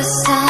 the sun